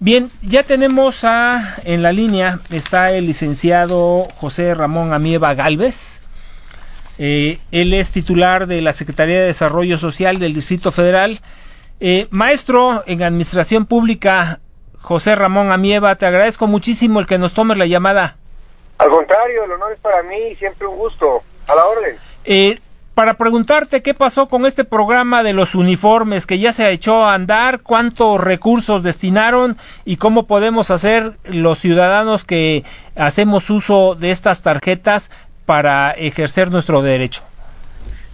Bien, ya tenemos a, en la línea, está el licenciado José Ramón Amieva Galvez. Eh, él es titular de la Secretaría de Desarrollo Social del Distrito Federal. Eh, maestro en Administración Pública, José Ramón Amieva, te agradezco muchísimo el que nos tomes la llamada. Al contrario, el honor es para mí y siempre un gusto. A la orden. Eh, para preguntarte qué pasó con este programa de los uniformes que ya se echó a andar, cuántos recursos destinaron y cómo podemos hacer los ciudadanos que hacemos uso de estas tarjetas para ejercer nuestro derecho.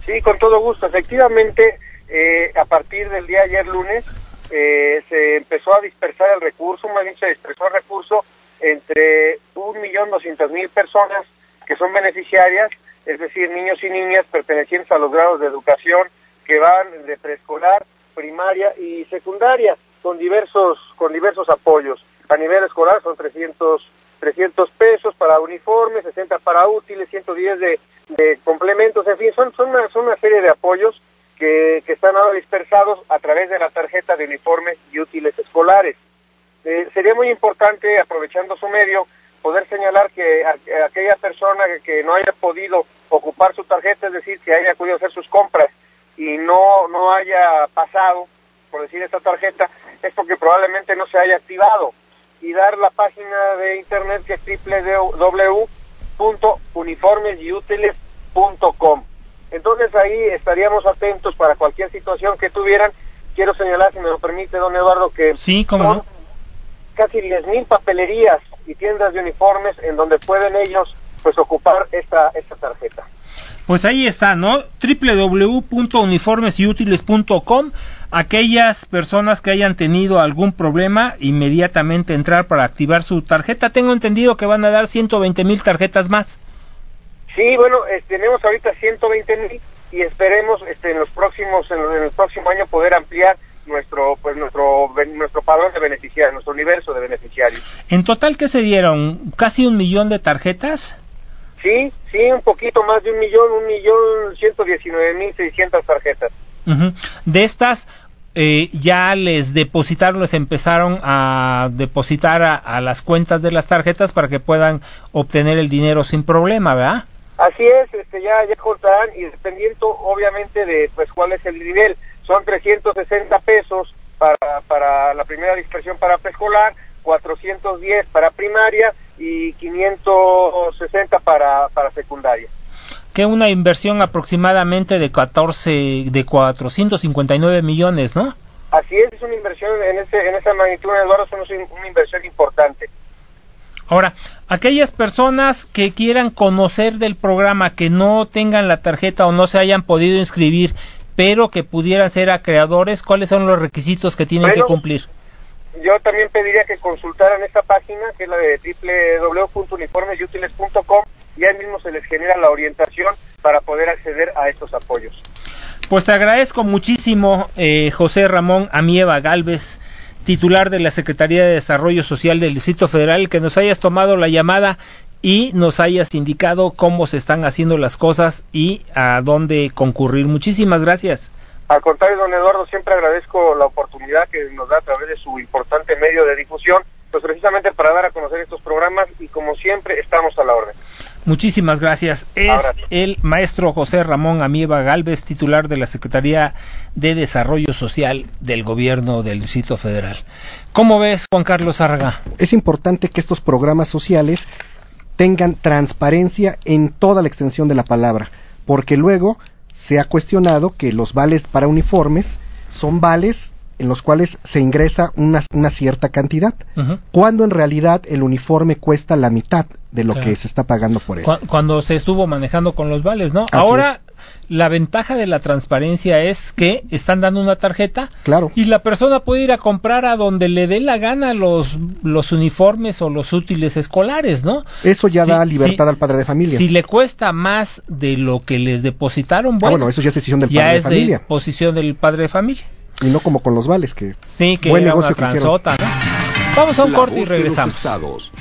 Sí, con todo gusto. Efectivamente, eh, a partir del día ayer lunes eh, se empezó a dispersar el recurso, más bien dispersó el recurso entre un millón doscientos mil personas que son beneficiarias es decir, niños y niñas pertenecientes a los grados de educación que van de preescolar, primaria y secundaria, con diversos, con diversos apoyos. A nivel escolar son 300, 300 pesos para uniformes, 60 para útiles, 110 de, de complementos, en fin, son, son, una, son una serie de apoyos que, que están ahora dispersados a través de la tarjeta de uniformes y útiles escolares. Eh, sería muy importante, aprovechando su medio, poder señalar que aquella persona que, no haya podido ocupar su tarjeta, es decir, que haya podido hacer sus compras y no, no haya pasado, por decir esta tarjeta, es porque probablemente no se haya activado. Y dar la página de internet que es www.uniformesyútiles.com. Entonces ahí estaríamos atentos para cualquier situación que tuvieran. Quiero señalar, si me lo permite, don Eduardo, que sí, ¿cómo casi 10.000 papelerías y tiendas de uniformes en donde pueden ellos pues ocupar esta, esta tarjeta. Pues ahí está, ¿no? www.uniformesyútiles.com Aquellas personas que hayan tenido algún problema, inmediatamente entrar para activar su tarjeta. Tengo entendido que van a dar 120 mil tarjetas más. Sí, bueno, eh, tenemos ahorita 120 mil y esperemos este, en los próximos, en, en el próximo año poder ampliar nuestro pues nuestro nuestro padrón de beneficiarios, nuestro universo de beneficiarios. En total qué se dieron casi un millón de tarjetas. Sí, sí, un poquito más de un millón, un millón ciento diecinueve mil seiscientas tarjetas. De estas eh, ya les depositaron, les empezaron a depositar a, las cuentas de las tarjetas para que puedan obtener el dinero sin problema, ¿verdad? Así es, este, ya, ya contarán y dependiendo obviamente de pues cuál es el nivel son 360 pesos para, para la primera dispersión para preescolar, 410 para primaria y 560 para, para secundaria. Que una inversión aproximadamente de 14, de 459 millones, ¿no? Así es, es una inversión en, ese, en esa magnitud, Eduardo, es una inversión importante. Ahora, aquellas personas que quieran conocer del programa, que no tengan la tarjeta o no se hayan podido inscribir, pero que pudieran ser acreedores, ¿cuáles son los requisitos que tienen que cumplir? Yo también pediría que consultaran esta página, que es la de www.uniformesyútiles.com, y ahí mismo se les genera la orientación para poder acceder a estos apoyos. Pues te agradezco muchísimo, eh, José Ramón Amieva Galvez, titular de la Secretaría de Desarrollo Social del Distrito Federal, que nos hayas tomado la llamada y nos hayas indicado cómo se están haciendo las cosas y a dónde concurrir. Muchísimas gracias. Al contrario, don Eduardo, siempre agradezco la oportunidad que nos da a través de su importante medio de difusión, pues precisamente para dar a conocer estos programas y como siempre estamos a la orden. Muchísimas gracias. Es el maestro José Ramón Amieva Galvez, titular de la Secretaría de Desarrollo Social del Gobierno del Distrito Federal. ¿Cómo ves, Juan Carlos Arga? Es importante que estos programas sociales tengan transparencia en toda la extensión de la palabra, porque luego se ha cuestionado que los vales para uniformes son vales en los cuales se ingresa una, una cierta cantidad, cuando en realidad el uniforme cuesta la mitad de lo que se está pagando por él. Cuando se estuvo manejando con los vales, ¿no? Ahora la ventaja de la transparencia es que están dando una tarjeta claro. y la persona puede ir a comprar a donde le dé la gana los, los uniformes o los útiles escolares, ¿no? Eso ya da libertad al padre de familia. Si le cuesta más de lo que les depositaron, ah, bueno, eso ya es decisión del padre de familia. es posición del padre de familia. Y no como con los vales que sí, que buen negocio una ¿no? Vamos a un corte y regresamos.